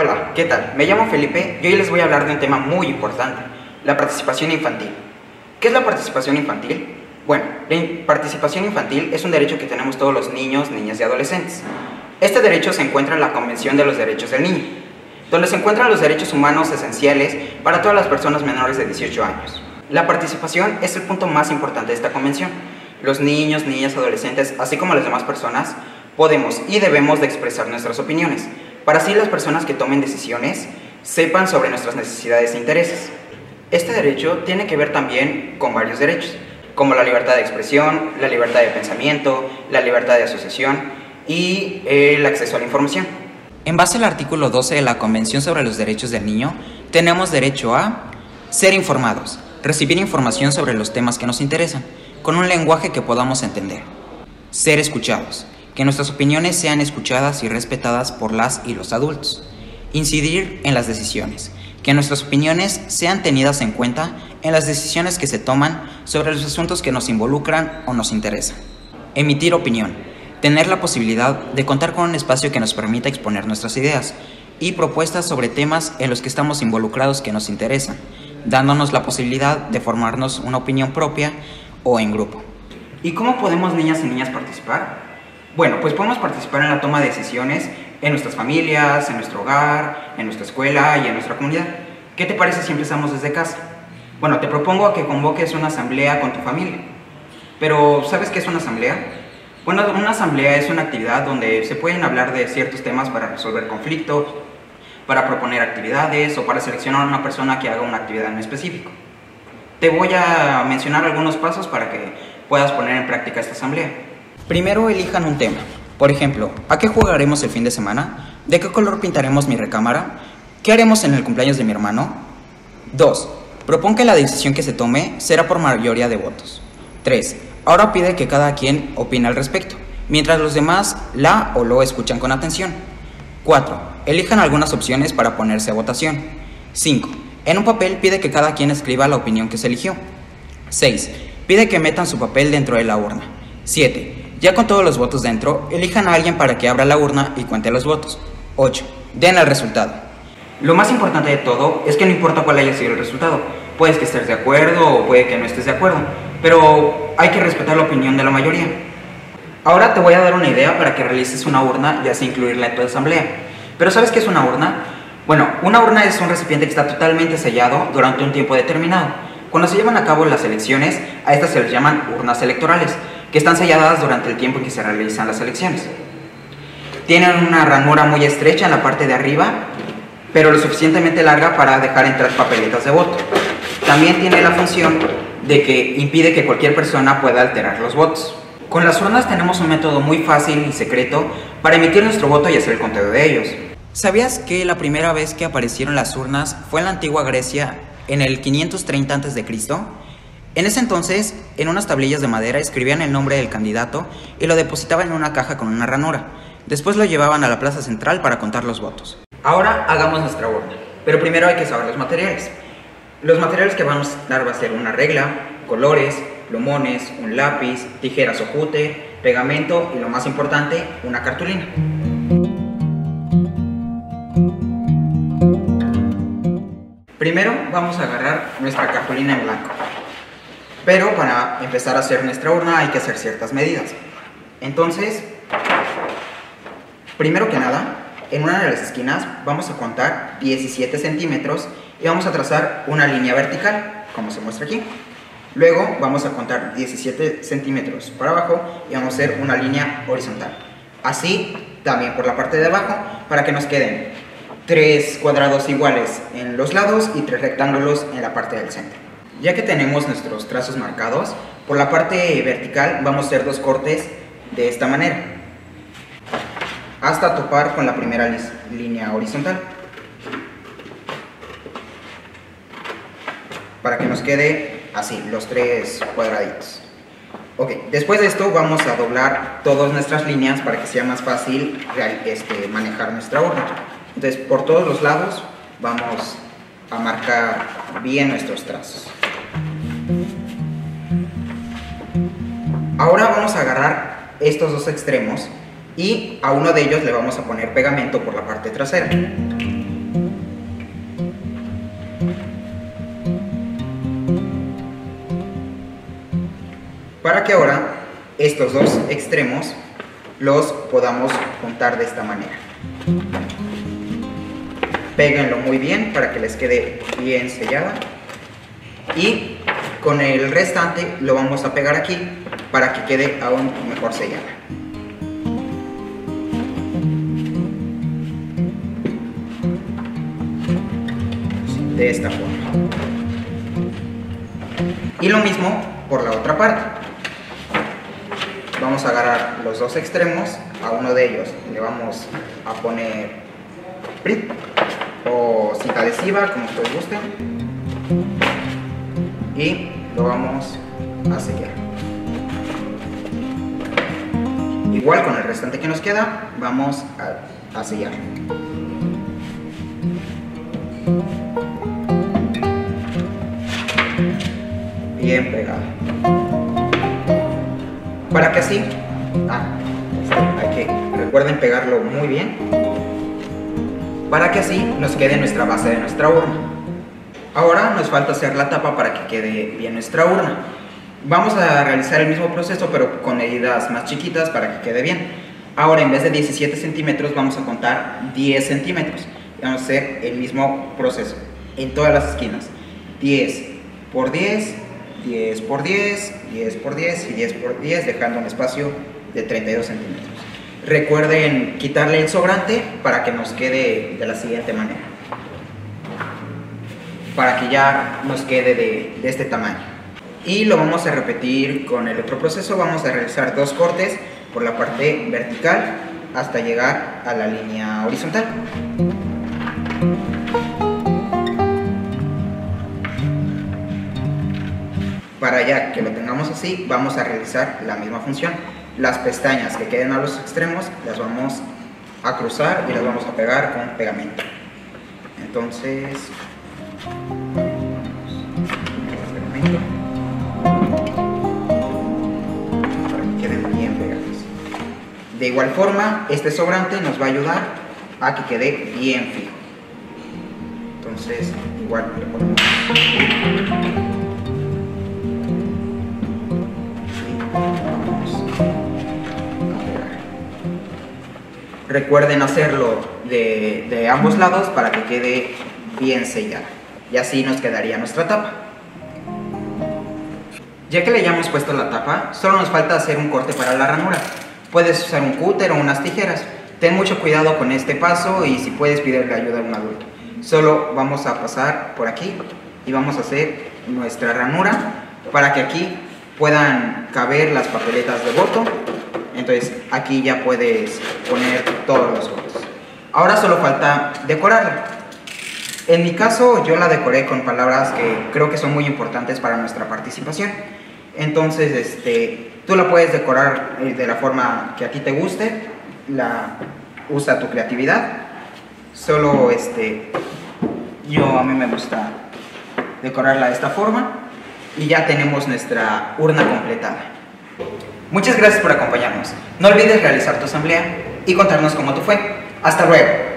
Hola, ¿qué tal? Me llamo Felipe y hoy les voy a hablar de un tema muy importante, la participación infantil. ¿Qué es la participación infantil? Bueno, la participación infantil es un derecho que tenemos todos los niños, niñas y adolescentes. Este derecho se encuentra en la Convención de los Derechos del Niño, donde se encuentran los derechos humanos esenciales para todas las personas menores de 18 años. La participación es el punto más importante de esta convención. Los niños, niñas, adolescentes, así como las demás personas, podemos y debemos de expresar nuestras opiniones, para así las personas que tomen decisiones sepan sobre nuestras necesidades e intereses. Este derecho tiene que ver también con varios derechos, como la libertad de expresión, la libertad de pensamiento, la libertad de asociación y el acceso a la información. En base al artículo 12 de la Convención sobre los Derechos del Niño, tenemos derecho a ser informados, recibir información sobre los temas que nos interesan, con un lenguaje que podamos entender, ser escuchados, que nuestras opiniones sean escuchadas y respetadas por las y los adultos, incidir en las decisiones, que nuestras opiniones sean tenidas en cuenta en las decisiones que se toman sobre los asuntos que nos involucran o nos interesan, emitir opinión, tener la posibilidad de contar con un espacio que nos permita exponer nuestras ideas y propuestas sobre temas en los que estamos involucrados que nos interesan, dándonos la posibilidad de formarnos una opinión propia o en grupo. ¿Y cómo podemos niñas y niñas participar? Bueno, pues podemos participar en la toma de decisiones en nuestras familias, en nuestro hogar, en nuestra escuela y en nuestra comunidad. ¿Qué te parece si empezamos desde casa? Bueno, te propongo que convoques una asamblea con tu familia. Pero, ¿sabes qué es una asamblea? Bueno, una asamblea es una actividad donde se pueden hablar de ciertos temas para resolver conflictos, para proponer actividades o para seleccionar a una persona que haga una actividad en específico. Te voy a mencionar algunos pasos para que puedas poner en práctica esta asamblea. Primero elijan un tema. Por ejemplo, ¿a qué jugaremos el fin de semana? ¿De qué color pintaremos mi recámara? ¿Qué haremos en el cumpleaños de mi hermano? 2. Propon que la decisión que se tome será por mayoría de votos. 3. Ahora pide que cada quien opine al respecto, mientras los demás la o lo escuchan con atención. 4. Elijan algunas opciones para ponerse a votación. 5. En un papel pide que cada quien escriba la opinión que se eligió. 6. Pide que metan su papel dentro de la urna. 7. Ya con todos los votos dentro, elijan a alguien para que abra la urna y cuente los votos. 8. Den el resultado. Lo más importante de todo es que no importa cuál haya sido el resultado. Puedes que estés de acuerdo o puede que no estés de acuerdo pero hay que respetar la opinión de la mayoría. Ahora te voy a dar una idea para que realices una urna y así incluirla en tu asamblea. Pero ¿sabes qué es una urna? Bueno, una urna es un recipiente que está totalmente sellado durante un tiempo determinado. Cuando se llevan a cabo las elecciones, a estas se les llaman urnas electorales, que están selladas durante el tiempo en que se realizan las elecciones. Tienen una ranura muy estrecha en la parte de arriba, pero lo suficientemente larga para dejar entrar papeletas de voto. También tiene la función de que impide que cualquier persona pueda alterar los votos. Con las urnas tenemos un método muy fácil y secreto para emitir nuestro voto y hacer el conteo de ellos. ¿Sabías que la primera vez que aparecieron las urnas fue en la antigua Grecia en el 530 a.C.? En ese entonces, en unas tablillas de madera escribían el nombre del candidato y lo depositaban en una caja con una ranura. Después lo llevaban a la plaza central para contar los votos. Ahora hagamos nuestra urna, pero primero hay que saber los materiales. Los materiales que vamos a necesitar va a ser una regla, colores, plumones, un lápiz, tijeras o jute, pegamento y lo más importante, una cartulina. Primero vamos a agarrar nuestra cartulina en blanco. Pero para empezar a hacer nuestra urna hay que hacer ciertas medidas. Entonces, primero que nada, en una de las esquinas vamos a contar 17 centímetros y vamos a trazar una línea vertical, como se muestra aquí. Luego vamos a contar 17 centímetros para abajo y vamos a hacer una línea horizontal. Así también por la parte de abajo para que nos queden tres cuadrados iguales en los lados y tres rectángulos en la parte del centro. Ya que tenemos nuestros trazos marcados, por la parte vertical vamos a hacer dos cortes de esta manera hasta topar con la primera línea horizontal. para que nos quede así, los tres cuadraditos. Ok, después de esto vamos a doblar todas nuestras líneas para que sea más fácil este, manejar nuestra urna. Entonces, por todos los lados vamos a marcar bien nuestros trazos. estos dos extremos y a uno de ellos le vamos a poner pegamento por la parte trasera. Para que ahora estos dos extremos los podamos juntar de esta manera. Péguenlo muy bien para que les quede bien sellado. Y con el restante lo vamos a pegar aquí para que quede aún mejor sellada. De esta forma. Y lo mismo por la otra parte. Vamos a agarrar los dos extremos, a uno de ellos le vamos a poner PRIT o cinta adhesiva, como ustedes gusten, y lo vamos a sellar. Igual con el restante que nos queda, vamos a, a sellar. Bien pegado. Para que así, ah, hay que, recuerden pegarlo muy bien, para que así nos quede nuestra base de nuestra urna. Ahora nos falta hacer la tapa para que quede bien nuestra urna. Vamos a realizar el mismo proceso pero con medidas más chiquitas para que quede bien. Ahora en vez de 17 centímetros vamos a contar 10 centímetros. Vamos a hacer el mismo proceso en todas las esquinas. 10 por 10, 10 por 10, 10 por 10 y 10 por 10 dejando un espacio de 32 centímetros. Recuerden quitarle el sobrante para que nos quede de la siguiente manera. Para que ya nos quede de, de este tamaño. Y lo vamos a repetir con el otro proceso. Vamos a realizar dos cortes por la parte vertical hasta llegar a la línea horizontal. Para ya que lo tengamos así, vamos a realizar la misma función. Las pestañas que queden a los extremos las vamos a cruzar y las vamos a pegar con pegamento. Entonces, pegamento De igual forma, este sobrante nos va a ayudar a que quede bien fijo. Entonces, igual le ponemos Recuerden hacerlo de, ambos lados para que quede bien sellada. Y así nos quedaría nuestra tapa. Ya que le hayamos puesto la tapa, solo nos falta hacer un corte para la ranura. Puedes usar un cúter o unas tijeras. Ten mucho cuidado con este paso y si puedes pedirle ayuda a un adulto. Solo vamos a pasar por aquí y vamos a hacer nuestra ranura para que aquí puedan caber las papeletas de voto. Entonces aquí ya puedes poner todos los votos. Ahora solo falta decorarla. En mi caso yo la decoré con palabras que creo que son muy importantes para nuestra participación. Entonces este, tú la puedes decorar de la forma que a ti te guste. La, usa tu creatividad. Solo este, yo a mí me gusta decorarla de esta forma y ya tenemos nuestra urna completada. Muchas gracias por acompañarnos. No olvides realizar tu asamblea y contarnos cómo te fue. Hasta luego.